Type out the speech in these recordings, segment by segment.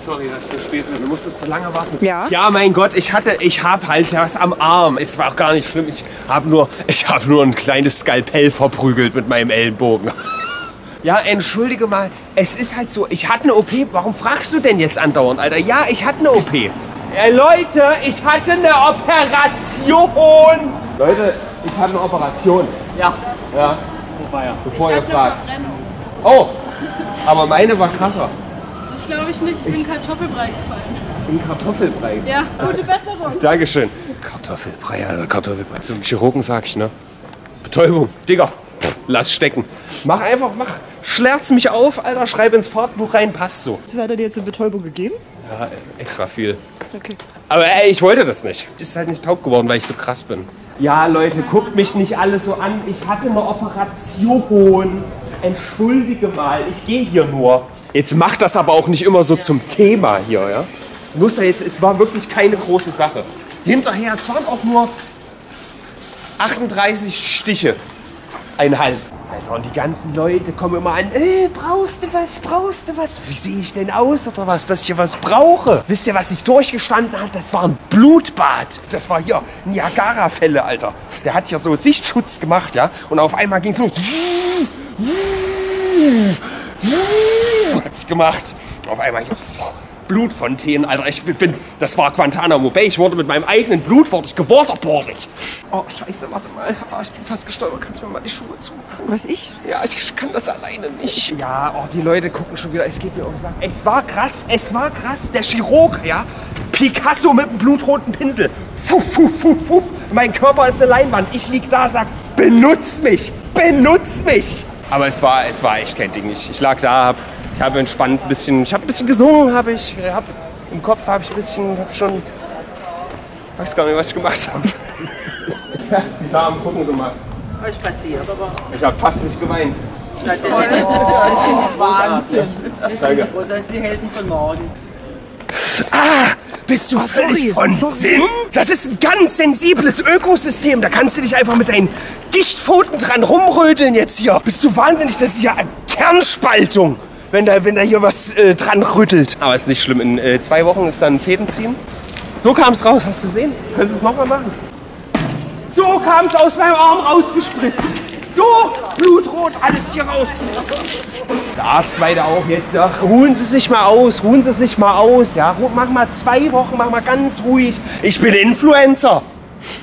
Sorry, dass du spät wird. Du musstest so lange warten. Ja? Ja, mein Gott, ich hatte, ich hab halt was am Arm. Es war auch gar nicht schlimm. Ich habe nur, ich habe nur ein kleines Skalpell verprügelt mit meinem Ellenbogen. Ja, entschuldige mal, es ist halt so, ich hatte eine OP. Warum fragst du denn jetzt andauernd, Alter? Ja, ich hatte eine OP. Äh, Leute, ich hatte eine Operation. Leute, ich hatte eine Operation. Ja. Ja, Wo war er? bevor ihr fragt. Oh, aber meine war krasser. Das glaube ich nicht. Ich bin Kartoffelbrei gefallen. Ein Kartoffelbrei. Ja, gute Besserung. Dankeschön. Kartoffelbrei, Alter, Kartoffelbrei. Zum Chirurgen sag ich, ne? Betäubung. Digga, pff, lass stecken. Mach einfach, mach. Schlerz mich auf, Alter, schreib ins Fahrtbuch rein, passt so. Was hat er dir jetzt eine Betäubung gegeben? Ja, extra viel. Okay. Aber ey, ich wollte das nicht. Ist halt nicht taub geworden, weil ich so krass bin. Ja, Leute, guckt mich nicht alle so an. Ich hatte eine Operation. Entschuldige mal, ich gehe hier nur. Jetzt macht das aber auch nicht immer so zum Thema hier, ja? Muss ja jetzt, es war wirklich keine große Sache. Hinterher, es waren auch nur 38 Stiche. Einhalb. Alter, und die ganzen Leute kommen immer an, äh, brauchst du was, brauchst du was? Wie sehe ich denn aus oder was, dass ich hier was brauche? Wisst ihr, was ich durchgestanden hat? Das war ein Blutbad. Das war hier Niagara-Fälle, Alter. Der hat hier so Sichtschutz gemacht, ja? Und auf einmal ging's los. Hat's gemacht. Auf einmal. Blutfontänen, Alter. Ich bin, das war Guantanamo Bay. Ich wurde mit meinem eigenen Blut wurde ich gewaterboardet. Oh, scheiße, warte mal. Oh, ich bin fast gestorben. Kannst du mir mal die Schuhe zumachen? Was ich? Ja, ich kann das alleine nicht. Ja, oh, die Leute gucken schon wieder. Es geht mir um Sack. Es war krass, es war krass. Der Chirurg, ja. Picasso mit einem blutroten Pinsel. Fuff, fuff, fuff, fuff. Mein Körper ist eine Leinwand. Ich lieg da, sag, benutz mich, benutz mich. Aber es war, es war echt kein Ding. Ich, ich lag da, hab, ich habe entspannt ein bisschen, ich habe ein bisschen gesungen, habe ich, hab, im Kopf habe ich ein bisschen, hab schon, ich weiß gar nicht, was ich gemacht habe. die Damen gucken so mal. Was passiert? Aber Ich habe fast nicht geweint. das ist Wahnsinn. Das ist Danke. groß, das ist die Helden von morgen. Ah, bist du völlig von Sinn? Das ist ein ganz sensibles Ökosystem. Da kannst du dich einfach mit deinen Gichtpfoten dran rumrödeln jetzt hier. Bist du wahnsinnig? Das ist ja eine Kernspaltung, wenn da, wenn da hier was äh, dran rüttelt. Aber ist nicht schlimm. In äh, zwei Wochen ist dann Fäden ziehen. So kam es raus. Hast du gesehen? Könntest du es nochmal machen? So kam es aus meinem Arm rausgespritzt. So, blutrot, alles hier raus. Der Arzt weiter auch jetzt, ja, ruhen Sie sich mal aus, ruhen Sie sich mal aus, ja. Mach mal zwei Wochen, mach mal ganz ruhig. Ich bin Influencer.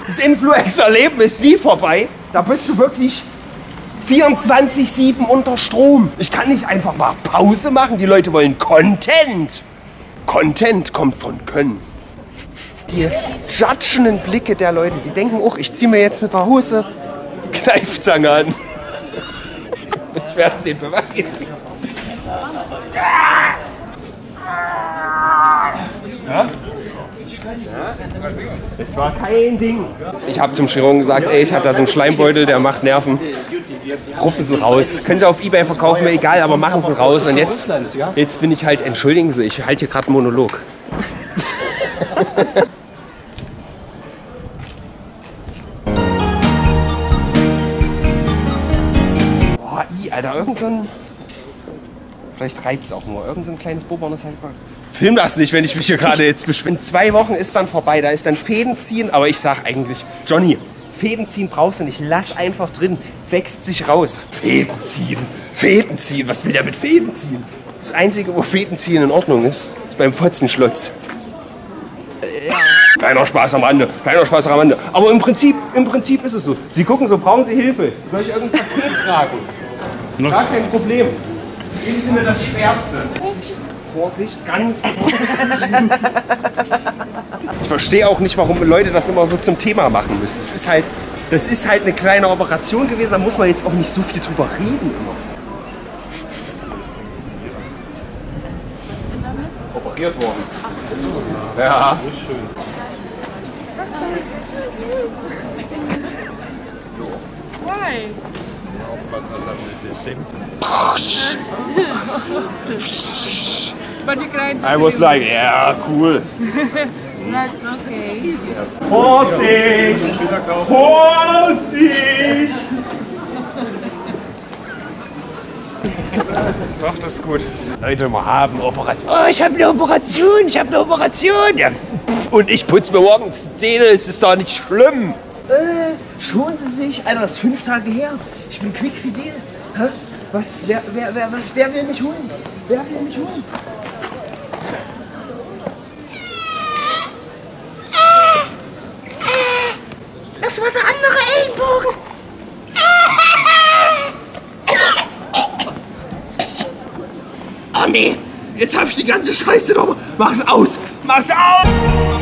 Das Influencer-Leben ist nie vorbei. Da bist du wirklich 24-7 unter Strom. Ich kann nicht einfach mal Pause machen. Die Leute wollen Content. Content kommt von Können. Die judgenden Blicke der Leute, die denken, oh, ich ziehe mir jetzt mit der Hose Kneifzange an. Es dir beweisen. Ja? Es war kein Ding. Ich habe zum Chirurgen gesagt, ey, ich habe da so einen Schleimbeutel, der macht Nerven. Ruppen Sie raus. Können Sie auf Ebay verkaufen, mir egal, aber machen Sie raus. Und jetzt, jetzt bin ich halt, entschuldigen Sie, ich halte hier gerade einen Monolog. Alter, irgend so ein... Vielleicht reibt es auch nur. Irgend so ein kleines Bobon ist halt. Film das nicht, wenn ich mich hier gerade jetzt beschwinde. In zwei Wochen ist dann vorbei. Da ist dann Fäden ziehen. Aber ich sag eigentlich, Johnny, Fäden ziehen brauchst du nicht. Lass einfach drin. Wächst sich raus. Fäden ziehen. Fäden ziehen. Was will der mit Fäden ziehen? Das Einzige, wo Fäden ziehen in Ordnung ist, ist beim Fotzenschlotz. Kleiner Spaß am Rande, kleiner Spaß am Rande. Aber im Prinzip, im Prinzip ist es so. Sie gucken so, brauchen Sie Hilfe? Soll ich irgendein Paket tragen? Gar kein Problem. Geben Sie mir das Schwerste. Vorsicht, Vorsicht, ganz vorsichtig. Ich verstehe auch nicht, warum Leute das immer so zum Thema machen müssen. Das ist halt, das ist halt eine kleine Operation gewesen, da muss man jetzt auch nicht so viel drüber reden immer. Operiert worden. Ja. Why? But you cried I was like, yeah, cool. That's okay. Vorsicht! Vorsicht! Doch, das ist gut. Leute, wir haben Operation. Oh, ich habe eine Operation, ich habe eine Operation. Ja. Und ich putze mir morgens die Zähne, es ist doch nicht schlimm. Äh, schonen Sie sich. Alter, das ist fünf Tage her. Ich bin quick fidel. Hä? Was, wer, wer, wer, was, wer will mich holen? Wer will mich holen? Das war der andere Ellenbogen. Oh nee, jetzt habe ich die ganze Scheiße noch. Mach's aus, mach's aus.